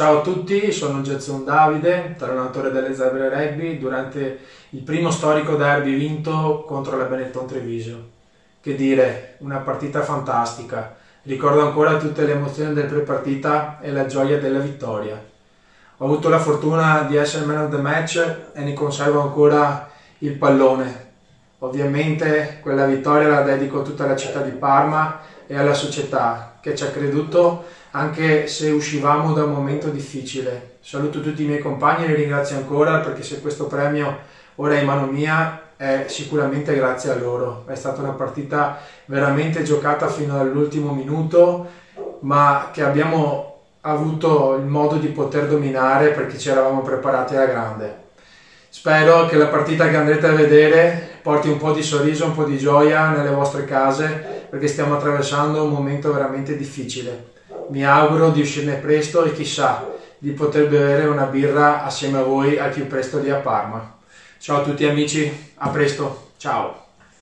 Ciao a tutti, sono Getson Davide, allenatore delle Zebre Rugby durante il primo storico derby vinto contro la Benetton Treviso. Che dire, una partita fantastica. Ricordo ancora tutte le emozioni del pre-partita e la gioia della vittoria. Ho avuto la fortuna di essere man of the match e ne conservo ancora il pallone. Ovviamente quella vittoria la dedico a tutta la città di Parma e alla società che ci ha creduto anche se uscivamo da un momento difficile. Saluto tutti i miei compagni e li ringrazio ancora perché se questo premio ora è in mano mia è sicuramente grazie a loro. È stata una partita veramente giocata fino all'ultimo minuto, ma che abbiamo avuto il modo di poter dominare perché ci eravamo preparati alla grande. Spero che la partita che andrete a vedere porti un po' di sorriso, un po' di gioia nelle vostre case perché stiamo attraversando un momento veramente difficile mi auguro di uscirne presto e chissà di poter bere una birra assieme a voi al più presto lì a Parma. Ciao a tutti amici, a presto, ciao!